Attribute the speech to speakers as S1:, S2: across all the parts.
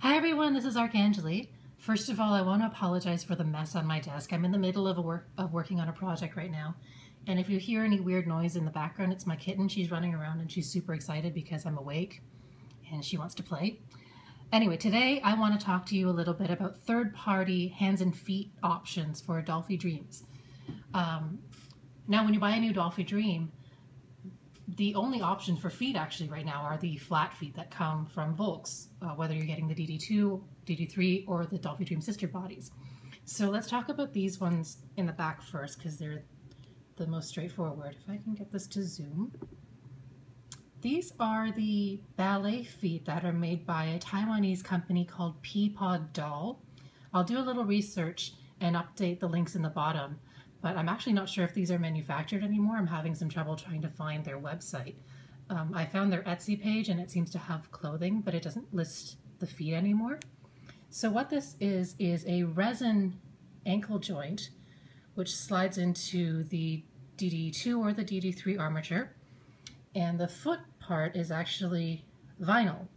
S1: Hi everyone, this is Archangeli. First of all, I want to apologize for the mess on my desk. I'm in the middle of a work of working on a project right now. And if you hear any weird noise in the background, it's my kitten. She's running around and she's super excited because I'm awake and she wants to play. Anyway, today I want to talk to you a little bit about third-party hands and feet options for Dollfie Dreams. Um, now, when you buy a new Dollfie Dream, the only option for feet actually right now are the flat feet that come from Volks, uh, whether you're getting the DD2, DD3, or the Dollfie Dream sister bodies. So let's talk about these ones in the back first because they're the most straightforward. If I can get this to zoom. These are the ballet feet that are made by a Taiwanese company called Peapod Doll. I'll do a little research and update the links in the bottom but I'm actually not sure if these are manufactured anymore. I'm having some trouble trying to find their website. Um, I found their Etsy page and it seems to have clothing, but it doesn't list the feet anymore. So what this is, is a resin ankle joint, which slides into the DD2 or the DD3 armature. And the foot part is actually vinyl.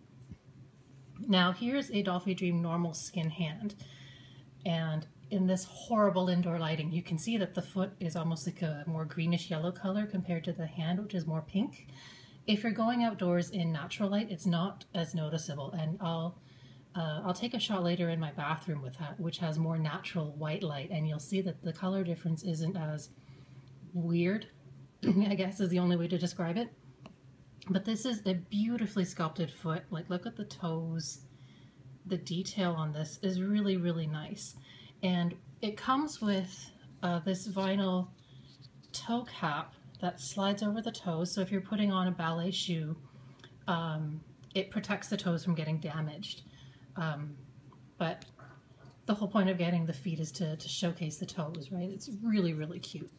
S1: Now here's a Dollfie Dream normal skin hand. And in this horrible indoor lighting, you can see that the foot is almost like a more greenish yellow color compared to the hand, which is more pink. If you're going outdoors in natural light, it's not as noticeable. And I'll uh, I'll take a shot later in my bathroom with that, which has more natural white light, and you'll see that the color difference isn't as weird, I guess is the only way to describe it. But this is a beautifully sculpted foot. Like, look at the toes. The detail on this is really, really nice and it comes with uh, this vinyl toe cap that slides over the toes. So if you're putting on a ballet shoe, um, it protects the toes from getting damaged. Um, but the whole point of getting the feet is to, to showcase the toes, right? It's really, really cute.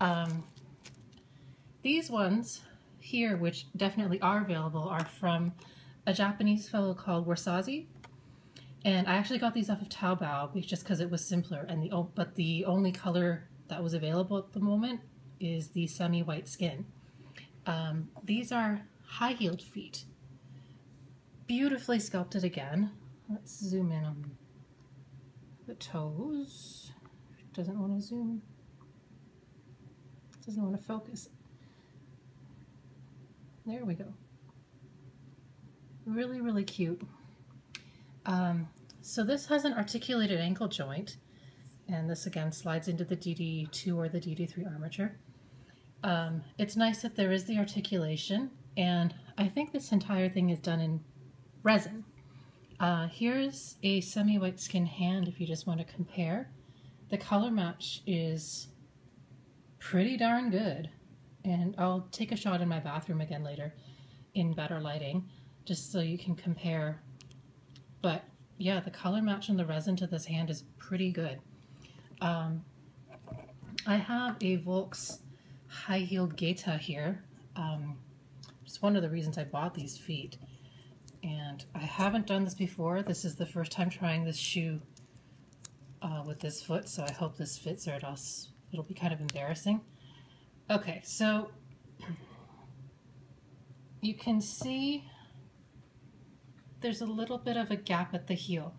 S1: Um, these ones here, which definitely are available, are from a Japanese fellow called Wersaze. And I actually got these off of Taobao just because it was simpler. And the but the only color that was available at the moment is the semi-white skin. Um, these are high-heeled feet, beautifully sculpted again. Let's zoom in on the toes. Doesn't want to zoom. Doesn't want to focus. There we go. Really, really cute. Um, so this has an articulated ankle joint, and this again slides into the DD2 or the DD3 armature. Um, it's nice that there is the articulation, and I think this entire thing is done in resin. Uh, here's a semi-white skin hand if you just want to compare. The color match is pretty darn good, and I'll take a shot in my bathroom again later in better lighting, just so you can compare. But yeah, the color match on the resin to this hand is pretty good. Um, I have a Volks high-heeled Geta here. Um, it's one of the reasons I bought these feet. And I haven't done this before. This is the first time trying this shoe uh, with this foot, so I hope this fits or else it'll be kind of embarrassing. Okay, so you can see there's a little bit of a gap at the heel.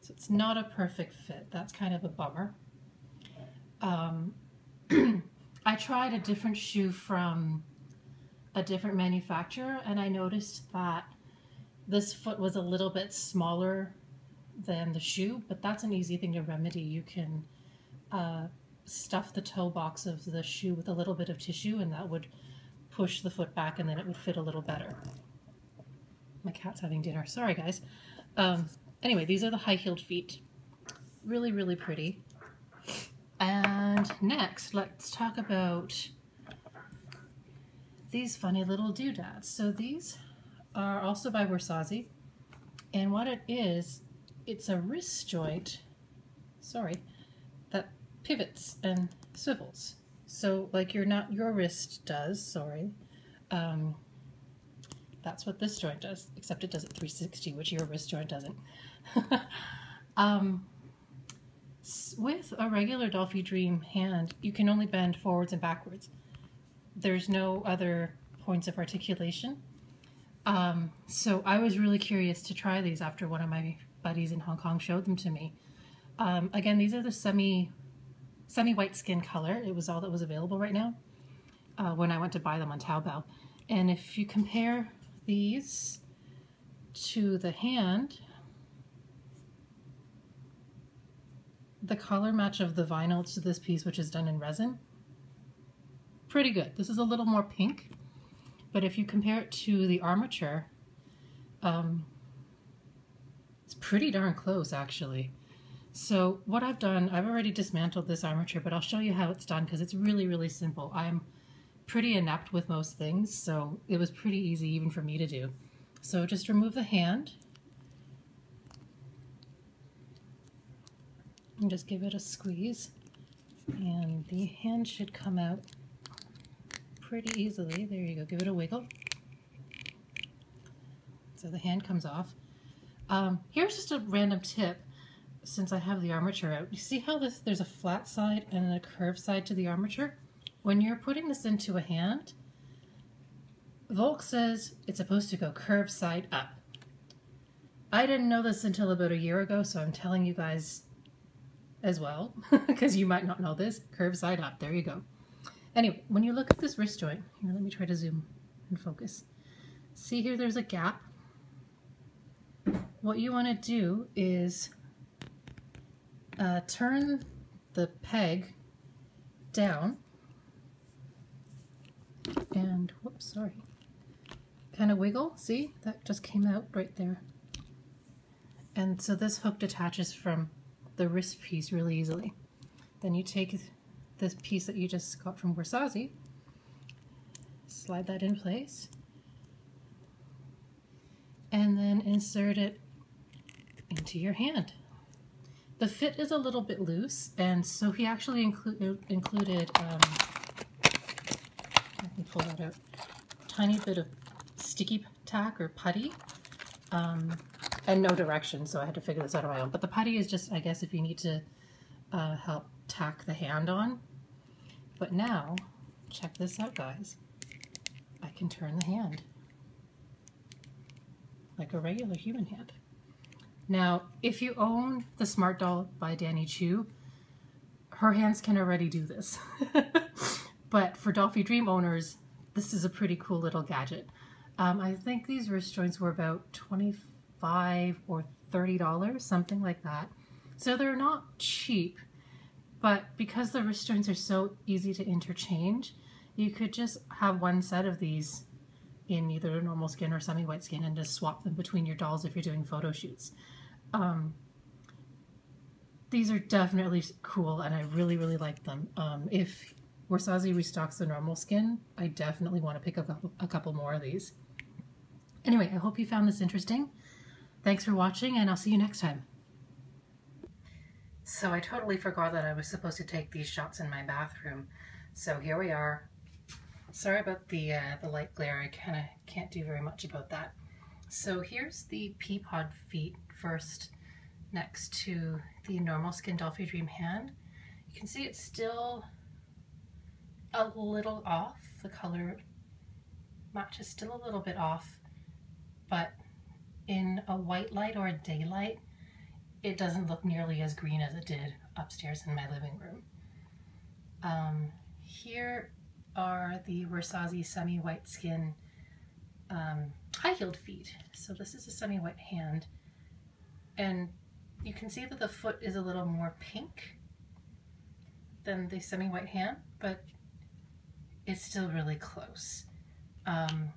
S1: So it's not a perfect fit. That's kind of a bummer. Um, I tried a different shoe from a different manufacturer and I noticed that this foot was a little bit smaller than the shoe, but that's an easy thing to remedy. You can uh, stuff the toe box of the shoe with a little bit of tissue and that would push the foot back and then it would fit a little better my cat's having dinner. Sorry, guys. Um, anyway, these are the high-heeled feet. Really, really pretty. And next, let's talk about these funny little doodads. So these are also by Wersaze. And what it is, it's a wrist joint, sorry, that pivots and swivels. So like your not your wrist does, sorry. Um, that's what this joint does, except it does it 360, which your wrist joint doesn't. um, with a regular Dollfie Dream hand, you can only bend forwards and backwards. There's no other points of articulation. Um, so I was really curious to try these after one of my buddies in Hong Kong showed them to me. Um, again, these are the semi semi white skin color. It was all that was available right now uh, when I went to buy them on Taobao. And if you compare these to the hand, the color match of the vinyl to this piece, which is done in resin, pretty good. This is a little more pink, but if you compare it to the armature, um, it's pretty darn close actually. So what I've done, I've already dismantled this armature, but I'll show you how it's done because it's really, really simple. I'm pretty inept with most things, so it was pretty easy even for me to do. So just remove the hand and just give it a squeeze and the hand should come out pretty easily. There you go, give it a wiggle. So the hand comes off. Um, here's just a random tip since I have the armature out. You see how this there's a flat side and a curved side to the armature? When you're putting this into a hand, Volks says it's supposed to go curved side up. I didn't know this until about a year ago, so I'm telling you guys as well, because you might not know this. Curved side up, there you go. Anyway, when you look at this wrist joint, here, let me try to zoom and focus. See here, there's a gap. What you want to do is uh, turn the peg down and whoops, sorry. Kind of wiggle, see? That just came out right there. And so this hook detaches from the wrist piece really easily. Then you take this piece that you just got from Wersaze, slide that in place, and then insert it into your hand. The fit is a little bit loose, and so he actually inclu included um, pull that out. Tiny bit of sticky tack or putty. Um, and no direction, so I had to figure this out on my own. But the putty is just, I guess, if you need to uh, help tack the hand on. But now, check this out, guys. I can turn the hand like a regular human hand. Now, if you own the Smart Doll by Danny Choo, her hands can already do this. But for Dollfie Dream owners, this is a pretty cool little gadget. Um, I think these wrist joints were about 25 or $30, something like that. So they're not cheap, but because the wrist joints are so easy to interchange, you could just have one set of these in either normal skin or semi-white skin and just swap them between your dolls if you're doing photo shoots. Um, these are definitely cool and I really, really like them. Um, if Wersaze restocks the normal skin, I definitely want to pick up a couple more of these. Anyway, I hope you found this interesting. Thanks for watching, and I'll see you next time. So I totally forgot that I was supposed to take these shots in my bathroom. So here we are. Sorry about the uh, the light glare. I kind of can't do very much about that. So here's the Peapod feet first next to the normal skin Dollfie Dream hand. You can see it's still a little off. The color match is still a little bit off, but in a white light or a daylight, it doesn't look nearly as green as it did upstairs in my living room. Um, here are the Wersaze semi-white skin um, high-heeled feet. So this is a semi-white hand. And you can see that the foot is a little more pink than the semi-white hand, but it's still really close. Um,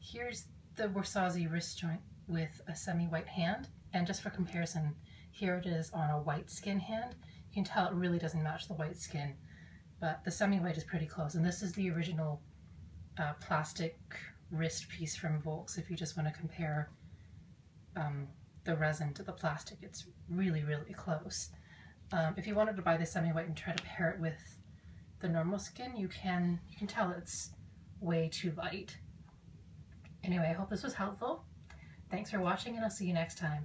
S1: here's the Wersaze wrist joint with a semi-white hand, and just for comparison, here it is on a white skin hand. You can tell it really doesn't match the white skin, but the semi-white is pretty close, and this is the original uh, plastic wrist piece from Volks if you just want to compare um, the resin to the plastic. It's really, really close. Um, if you wanted to buy the semi-white and try to pair it with the normal skin, you can, you can tell it's way too light. Anyway, I hope this was helpful. Thanks for watching and I'll see you next time.